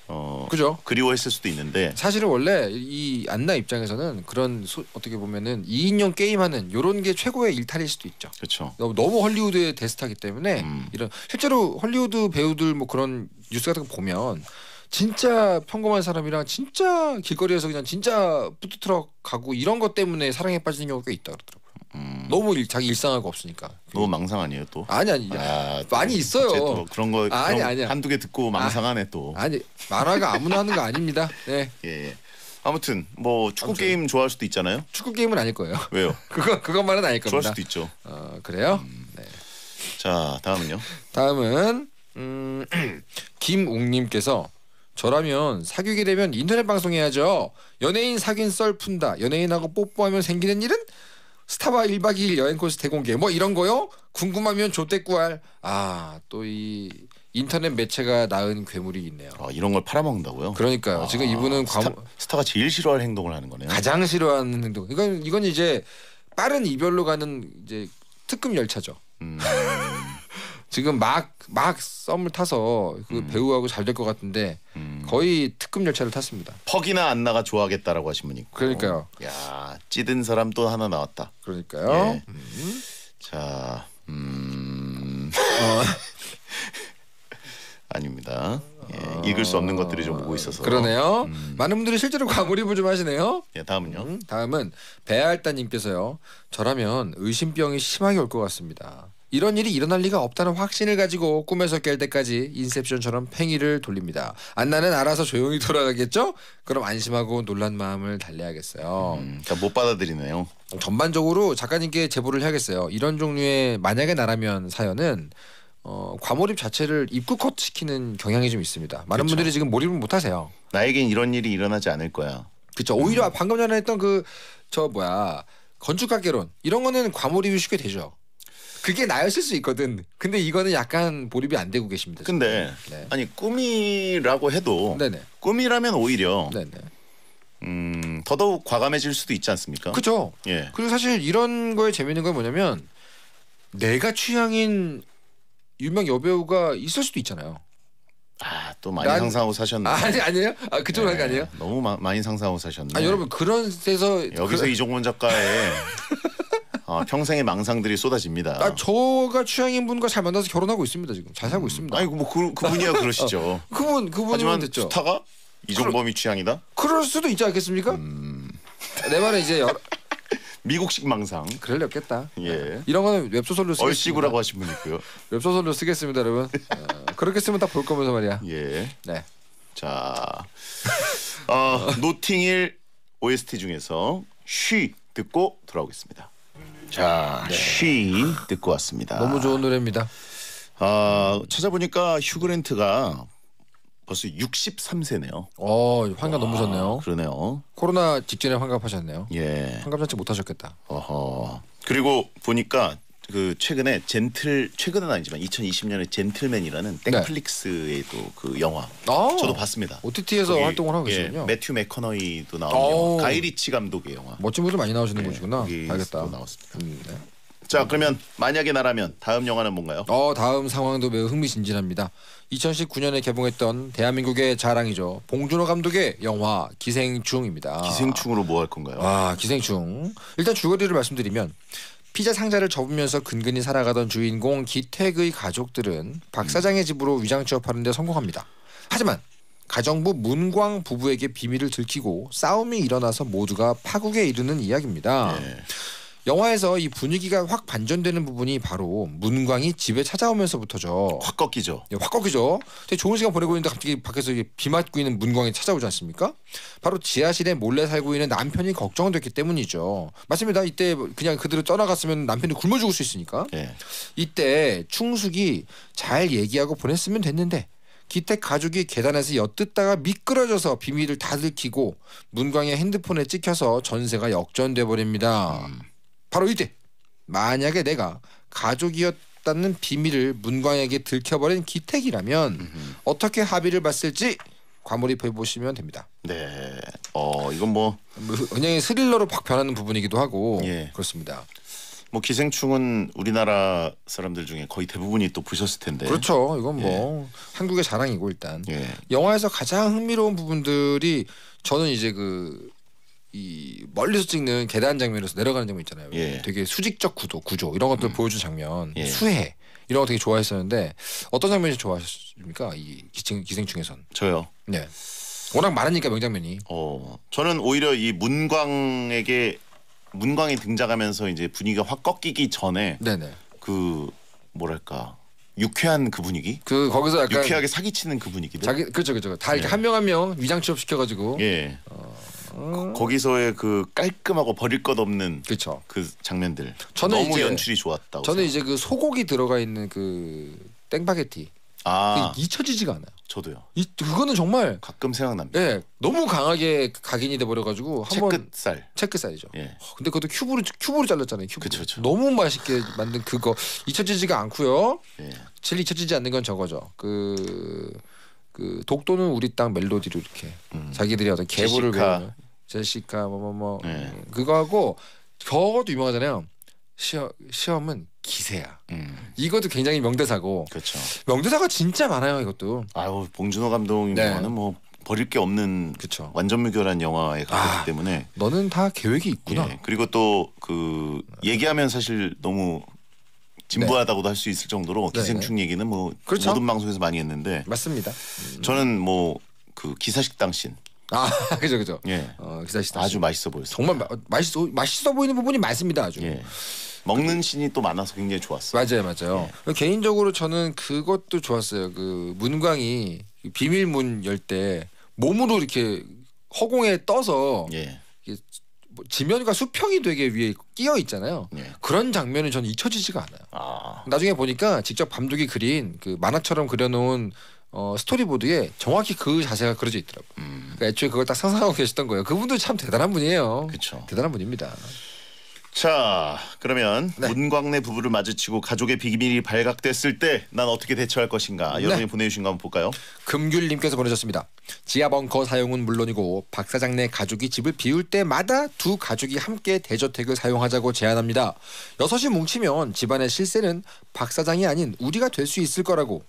어 그죠. 그리워했을 수도 있는데, 사실은 원래 이 안나 입장에서는 그런 소, 어떻게 보면은 2인용 게임하는 요런 게 최고의 일탈일 수도 있죠. 그렇죠. 너무, 너무 헐리우드의 대스타기 때문에 음. 이런 실제로 헐리우드 배우들 뭐 그런 뉴스 같은 거 보면 진짜 평범한 사람이랑 진짜 길거리에서 그냥 진짜 푸드트럭 가고 이런 것 때문에 사랑에 빠지는 경우가 꽤 있다 그러더라고요. 음, 너무 일, 자기 일상하고 없으니까. 너무 망상 아니에요 또? 아니 아니 아, 또 많이 있어요. 또 그런 거 아니, 그런 아니야. 한두 개 듣고 망상하네 또. 아니 만화가 아무나 하는 거 아닙니다. 네 *laughs* 예, 예. 아무튼 뭐 축구 아무튼. 게임 좋아할 수도 있잖아요. 축구 게임은 아닐 거예요. 왜요? *laughs* 그거 그것만은 아닐 좋아할 겁니다. 수도 있죠. 어 그래요? 음. 네. 자, 다음은요. 다음은 음, *clears throat* 김웅님께서 저라면 사귀게 되면 인터넷 방송해야죠. 연예인 사귄 썰 푼다. 연예인하고 뽀뽀하면 생기는 일은 스타바 1박 2일 여행 코스 대공개 뭐 이런 거요? 궁금하면 조떼꾸알. 아 또 이 인터넷 매체가 낳은 괴물이 있네요. 아, 이런 걸 팔아먹는다고요? 그러니까요. 지금 이분은 스타, 과, 스타가 제일 싫어할 행동을 하는 거네요. 가장 싫어하는 행동. 이건 이건 이제 빠른 이별로 가는 이제 특급 열차죠. 음, *laughs* 지금 막 막 썸을 타서 그 음. 배우하고 잘 될 것 같은데 음. 거의 특급 열차를 탔습니다. 퍽이나 안나가 좋아하겠다라고 하신 분 있고. 그러니까요. 야, 찌든 사람 또 하나 나왔다. 그러니까요. 예. 음. 자, 음, 어, *laughs* 아닙니다. 예, 읽을 수 없는 것들이 좀 오고 있어서. 그러네요. 음. 많은 분들이 실제로 과몰입을 좀 하시네요. 예, 다음은요. 음, 다음은 배알따님께서요. 저라면 의심병이 심하게 올 것 같습니다. 이런 일이 일어날 리가 없다는 확신을 가지고 꿈에서 깰 때까지 인셉션처럼 팽이를 돌립니다. 안나는 알아서 조용히 돌아가겠죠? 그럼 안심하고 놀란 마음을 달래야겠어요. 음, 그러니까 못 받아들이네요. 전반적으로 작가님께 제보를 해야겠어요. 이런 종류의 만약에 나라면 사연은 어, 과몰입 자체를 입구 컷 시키는 경향이 좀 있습니다. 많은 그쵸. 분들이 지금 몰입을 못 하세요. 나에겐 이런 일이 일어나지 않을 거야. 그렇죠. 오히려 방금 전에 했던 그 저 뭐야 건축학개론 이런 거는 과몰입이 쉽게 되죠. 그게 나였을 수 있거든. 근데 이거는 약간 몰입이 안 되고 계십니다. 지금. 근데 네. 아니 꿈이라고 해도 네네. 꿈이라면 오히려 네네. 음, 더더욱 과감해질 수도 있지 않습니까? 그렇죠. 예. 그리고 사실 이런 거에 재밌는 건 뭐냐면 내가 취향인 유명 여배우가 있을 수도 있잖아요. 아, 또 많이 난- 상상하고 사셨네. 아, 아니 아니에요? 아 그쪽 네, 한거 아니에요? 너무 마, 많이 상상하고 사셨네. 아 여러분 그런 데서 여기서 그, 이종원 작가의 *laughs* 어, 평생의 망상들이 쏟아집니다. 아 저가 취향인 분과 잘 만나서 결혼하고 있습니다 지금 잘 살고 있습니다. 아니 뭐 그, 그분이야 그러시죠. 그분 그분은 하지만 됐죠. 스타가 이종범이 취향이다. 그럴 수도 있지 않겠습니까? 음, 내 말은 이제 여러, *laughs* 미국식 망상. 그럴 리 없겠다. 예. 이런 거는 웹소설로 쓰겠습니다. 얼씨구라고 하신 분 있고요. *laughs* 웹소설로 쓰겠습니다, 여러분. 어, 그렇게 쓰면 딱 볼 거면서 말이야. 예. 네. 자, 어, 노팅힐 OST 중에서 쉬 듣고 돌아오겠습니다. 자, 쉬 듣고 왔습니다. 네. 너무 좋은 노래입니다. 아, 찾아보니까 휴그랜트가 벌써 63세네요. 어, 환갑 넘으셨네요. 그러네요. 코로나 직전에 환갑하셨네요. 예. 환갑 잔치 못 하셨겠다. 어허. 그리고 보니까 그 최근에 젠틀 최근은 아니지만 2020년에 젠틀맨이라는 땡플릭스에도 그 영화 아, 저도 봤습니다. OTT에서 거기, 활동을 하고 예, 계시군요. 매튜 맥커너이도 나온 오. 영화. 가이리치 감독의 영화. 멋진 분들 많이 나오시는 예, 곳이구나. 알겠다. 나왔습니다. 음, 네. 자, 그러면 만약에 나라면 다음 영화는 뭔가요? 어, 다음 상황도 매우 흥미진진합니다. 2019년에 개봉했던 대한민국의 자랑이죠. 봉준호 감독의 영화 기생충입니다. 기생충으로 뭐 할 건가요? 아 기생충 일단 줄거리를 말씀드리면 피자 상자를 접으면서 근근히 살아가던 주인공 기택의 가족들은 박 사장의 집으로 위장 취업하는 데 성공합니다. 하지만 가정부 문광 부부에게 비밀을 들키고 싸움이 일어나서 모두가 파국에 이르는 이야기입니다. 예. 영화에서 이 분위기가 확 반전되는 부분이 바로 문광이 집에 찾아오면서부터죠. 확 꺾이죠. 예, 확 꺾이죠. 되게 좋은 시간 보내고 있는데 갑자기 밖에서 이게 비 맞고 있는 문광이 찾아오지 않습니까? 바로 지하실에 몰래 살고 있는 남편이 걱정됐기 때문이죠. 맞습니다. 이때 그냥 그대로 떠나갔으면 남편이 굶어 죽을 수 있으니까. 예. 이때 충숙이 잘 얘기하고 보냈으면 됐는데 기택 가족이 계단에서 엿듣다가 미끄러져서 비밀을 다 들키고 문광의 핸드폰에 찍혀서 전세가 역전돼 버립니다. 바로 이때 만약에 내가 가족이었다는 비밀을 문광에게 들켜버린 기택이라면 어떻게 합의를 봤을지 과몰입해 보시면 됩니다. 네. 어 이건 뭐뭐 굉장히 스릴러로 확 변하는 부분이기도 하고 예. 그렇습니다. 뭐 기생충은 우리나라 사람들 중에 거의 대부분이 또 보셨을 텐데. 그렇죠. 이건 뭐 한국의 자랑이고 일단 예. 영화에서 가장 흥미로운 부분들이 저는 이제 그 이 멀리서 찍는 계단 장면에서 내려가는 장면 있잖아요. 예. 되게 수직적 구도, 구조 이런 것들 을 보여준 장면, 예. 수해 이런 거 되게 좋아했었는데 어떤 장면이 좋아하십니까? 이 기생 기생충에선. 저요. 네. 워낙 많으니까 명장면이. 어 저는 오히려 이 문광에게 문광이 등장하면서 이제 분위기가 확 꺾이기 전에 네네. 그 뭐랄까 유쾌한 그 분위기, 그 거기서 약간 유쾌하게 사기치는 그 분위기들. 자기 그렇죠 그렇죠. 다 이렇게 예. 한명한명 위장 취업 시켜가지고. 예. 어, 거기서의 그 깔끔하고 버릴 것 없는 그렇죠. 그 장면들. 저는 너무 이제- 연출이 좋았다고. 저는 생각- 이제 그 소고기 들어가 있는 그 땡파게티 아 잊혀지지가 않아요. 저도요. 이 그거는 정말 가끔 생각납니다. 예 너무 강하게 각인이 돼 버려가지고 한번 채끝살. 채끝살이죠. 예. 근데 그것도 큐브로 큐브로 잘랐잖아요. 큐브. 그쵸, 그쵸. 너무 맛있게 만든 그거 잊혀지지가 않고요. 예. 제일 잊혀지지 않는 건 저거죠. 그. 그 독도는 우리 땅 멜로디로 이렇게 음. 자기들이 어떤 계보를. 배우는 제시카 뭐뭐 뭐 네. 그거 하고 저것도 유명하잖아요. 시험 시험은 기세야. 음. 이것도 굉장히 명대사고 그렇죠. 명대사가 진짜 많아요. 이것도 아유 봉준호 감독의 네. 영화는 뭐 버릴 게 없는 그렇죠. 완전 무결한 영화에 가깝기 아, 때문에 너는 다 계획이 있구나. 예. 그리고 또 그 얘기하면 사실 너무 진부하다고도 할수 있을 정도로 네, 기생충 얘기는 뭐 그렇죠. 모든 방송에서 많이 했는데 맞습니다. 저는 뭐 그 기사식당 씬 아 *laughs* 그죠 그죠. 예. 어 기사시다. 아주 맛있어 보였어요. 정말 마, 맛있어 맛있어 보이는 부분이 많습니다. 아주. 예. 먹는 신이 또 많아서 굉장히 좋았어요. 맞아요, 맞아요. 개인적으로 저는 그것도 좋았어요. 그 문광이 비밀문 열 때 몸으로 이렇게 허공에 떠서 예. 뭐 지면과 수평이 되게 위에 끼어 있잖아요. 예. 그런 장면은 저는 잊혀지지가 않아요. 아. 나중에 보니까 직접 감독이 그린 그 만화처럼 그려놓은 어, 스토리보드에 정확히 그 자세가 그려져 있더라고. 요 음. 그러니까 애초에 그걸 딱 상상하고 계셨던 거예요. 그분도 참 대단한 분이에요. 그렇죠. 대단한 분입니다. 자, 그러면 네. 문광래 부부를 마주치고 가족의 비밀이 발각됐을 때 난 어떻게 대처할 것인가? 네. 여러분이 보내주신 거 한번 볼까요? 금귤님께서 보내셨습니다. 지하 벙커 사용은 물론이고 박 사장 네 가족이 집을 비울 때마다 두 가족이 함께 대저택을 사용하자고 제안합니다. 여섯이 뭉치면 집안의 실세는 박 사장이 아닌 우리가 될 수 있을 거라고.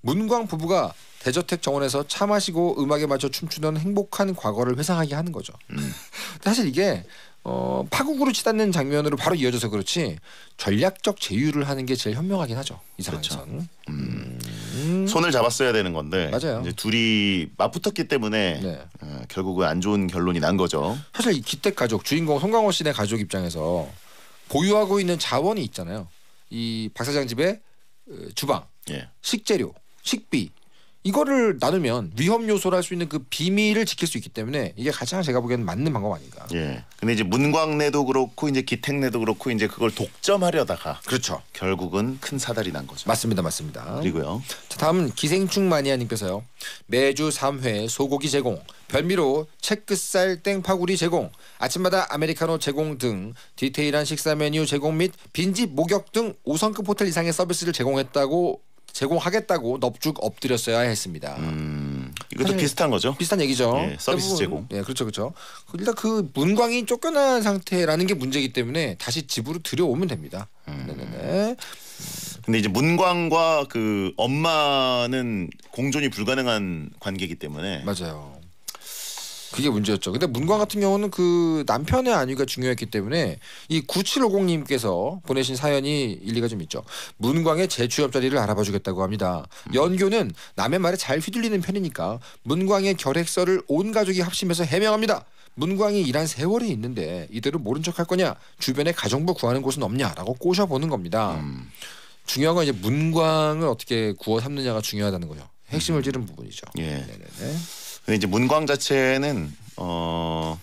문광 부부가 대저택 정원에서 차 마시고 음악에 맞춰 춤추는 행복한 과거를 회상하게 하는 거죠. *laughs* 사실 이게 어, 파국으로 치닫는 장면으로 바로 이어져서 그렇지 전략적 제휴를 하는 게 제일 현명하긴 하죠. 이 상황에서는. 음. 손을 잡았어야 되는 건데 맞아요. 이제 둘이 맞붙었기 때문에 네. 어, 결국은 안 좋은 결론이 난 거죠. 사실 이 기택 가족 주인공 송강호 씨네 가족 입장에서 보유하고 있는 자원이 있잖아요. 이 박 사장 집의 어, 주방, 예. 식재료, 식비 이거를 나누면 위험 요소를 할 수 있는 그 비밀을 지킬 수 있기 때문에 이게 가장 제가 보기에는 맞는 방법 아닌가. 예. 근데 이제 문광래도 그렇고 이제 기택래도 그렇고 이제 그걸 독점하려다가 그렇죠. 결국은 큰 사달이 난 거죠. 맞습니다, 맞습니다. 그리고요. 자, 다음은 기생충 마니아님께서요. 매주 3회 소고기 제공, 별미로 채끝살 땡파구리 제공, 아침마다 아메리카노 제공 등 디테일한 식사 메뉴 제공 및 빈집 목욕 등 5성급 호텔 이상의 서비스를 제공했다고 제공하겠다고 넙죽 엎드렸어야 했습니다. 음, 이것도 비슷한 거죠. 비슷한 얘기죠. 예, 서비스 대부분- 제공. 예, 그렇죠, 그렇죠. 일단 그 문광이 쫓겨난 상태라는 게 문제이기 때문에 다시 집으로 들여오면 됩니다. 음. 네네네. 근데 이제 문광과 그 엄마는 공존이 불가능한 관계이기 때문에 맞아요. 그게 문제였죠. 근데 문광 같은 경우는 그 남편의 안위가 중요했기 때문에 이 9750님께서 보내신 사연이 일리가 좀 있죠. 문광의 재취업 자리를 알아봐 주겠다고 합니다. 연교는 남의 말에 잘 휘둘리는 편이니까 문광의 결핵설을 온 가족이 합심해서 해명합니다. 문광이 일한 세월이 있는데 이대로 모른 척할 거냐? 주변에 가정부 구하는 곳은 없냐라고 꼬셔보는 겁니다. 음, 중요한 건 이제 문광을 어떻게 구워 삼느냐가 중요하다는 거죠. 핵심을 찌른 부분이죠. 예. 네네네. 근데 이제 문광 자체는 어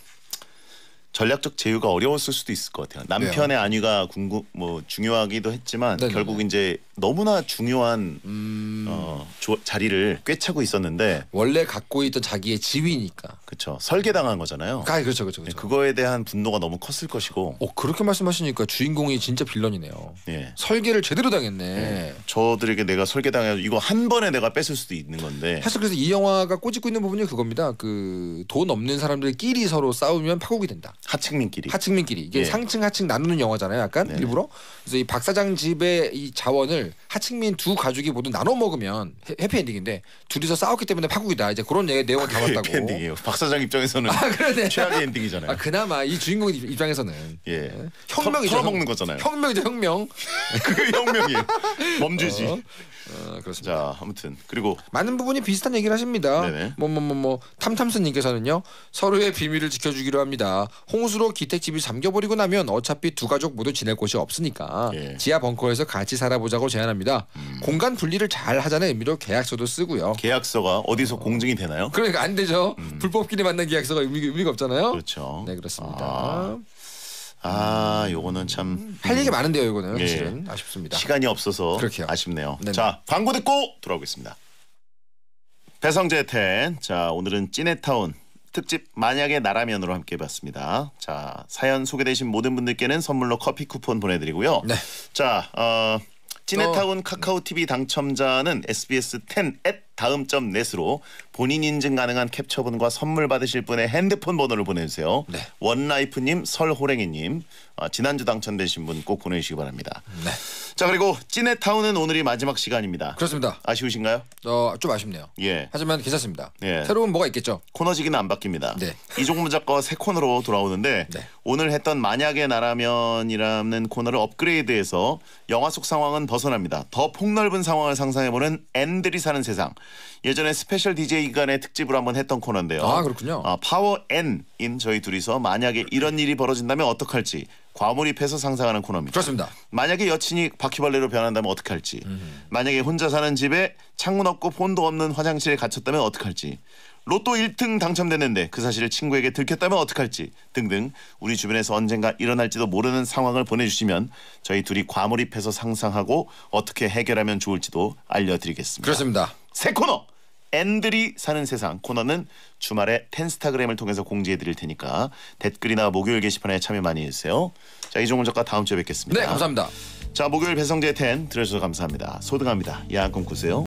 전략적 제휴가 어려웠을 수도 있을 것 같아요. 남편의 안위가 궁금 뭐 중요하기도 했지만 네네네. 결국 이제 너무나 중요한 음, 어, 조- 자리를 꿰차고 있었는데 원래 갖고 있던 자기의 지위니까. 그렇죠. 설계당한 거잖아요. 아, 그렇죠, 그렇죠, 네, 그렇죠. 그거에 대한 분노가 너무 컸을 것이고. 어, 그렇게 말씀하시니까 주인공이 진짜 빌런이네요. 예. 설계를 제대로 당했네. 저들에게 내가 설계당해서 이거 한 번에 내가 뺏을 수도 있는 건데 사실 그래서 이 영화가 꼬집고 있는 부분이 그겁니다. 그 돈 없는 사람들끼리 서로 싸우면 파국이 된다. 하층민끼리 하층민끼리 이게 예. 상층 하층 나누는 영화잖아요. 약간 네. 일부러. 그래서 이 박사장 집의 이 자원을 하층민 두 가족이 모두 나눠 먹으면 해- 해피엔딩인데 둘이서 싸웠기 때문에 파국이다. 이제 그런 내- 내용을 담았다고. 해피엔딩이에요. 박 사장 입장에서는 아 그러네. 최악의 엔딩이잖아요. 아 그나마 이 주인공 입장에서는 예. 혁명이죠. 털- 털어먹는 거잖아요. 혁명이죠 혁명. *laughs* 그게 혁명이에요. *laughs* 범죄지. 어, 어, 그렇습니다. 자, 아무튼 그리고 많은 부분이 비슷한 얘기를 하십니다. 네네. 뭐뭐 뭐 뭐 탐탐스님께서는요 서로의 비밀을 지켜주기로 합니다. 홍수로 기택집이 잠겨버리고 나면 어차피 두 가족 모두 지낼 곳이 없으니까 예. 음. 지하 벙커에서 같이 살아보자고 제안합니다. 공간 분리를 잘 하자는 의미로 계약서도 쓰고요. 계약서가 어디서 공증이 되나요? 그러니까 안 되죠. 불법끼리 만난 계약서가 의미, 의미가 없잖아요. 음. 그렇죠. 네 그렇습니다. 아, 아, 요거는 참 할 얘기 많은데요 이거는 예. 사실은 아쉽습니다. 시간이 없어서 그렇게요. 아쉽네요. 네네. 자, 광고 듣고 돌아오겠습니다. 배성재 텐. 자, 오늘은 찐해타운 특집 만약에 나라면으로 함께 봤습니다. 자, 사연 소개되신 모든 분들께는 선물로 커피 쿠폰 보내드리고요. 네. 자, 어, 찐해타운 카카오 TV 당첨자는 SBS 10 at 다음 점 넷으로 본인 인증 가능한 캡처본과 선물 받으실 분의 핸드폰 번호를 보내주세요. 네. 원라이프님, 설호랭이님, 아, 지난주 당첨되신 분 꼭 보내주시기 바랍니다. 네 자 그리고 찌네타운은 오늘이 마지막 시간입니다. 그렇습니다. 아쉬우신가요? 어, 좀 아쉽네요. 예. 하지만 괜찮습니다. 예. 새로운 뭐가 있겠죠. 코너지기는 안 바뀝니다. 네. 이종범 작가와 새 코너로 돌아오는데 네. 오늘 했던 만약에 나라면이라는 코너를 업그레이드해서 영화 속 상황은 벗어납니다. 더 폭넓은 상황을 상상해보는 N들이 사는 세상. 예전에 스페셜 DJ 기간의 특집으로 한번 했던 코너인데요. 아, 그렇군요. 아, 파워 N인 저희 둘이서 만약에 이런 일이 벌어진다면 어떡할지 과몰입해서 상상하는 코너입니다. 그렇습니다. 만약에 여친이 바퀴벌레로 변한다면 어떻게 할지 만약에 혼자 사는 집에 창문 없고 폰도 없는 화장실에 갇혔다면 어떻게 할지 로또 1등 당첨됐는데 그 사실을 친구에게 들켰다면 어떻게 할지 등등 우리 주변에서 언젠가 일어날지도 모르는 상황을 보내주시면 저희 둘이 과몰입해서 상상하고 어떻게 해결하면 좋을지도 알려드리겠습니다. 그렇습니다. 새 코너 앤들이 사는 세상 코너는 주말에 텐스타그램을 통해서 공지해 드릴 테니까 댓글이나 목요일 게시판에 참여 많이 해주세요. 자 이종훈 작가 다음 주에 뵙겠습니다. 네, 감사합니다. 자 목요일 배성재 텐 들어주셔서 감사합니다. 소등합니다. 야한 꿈 꾸세요.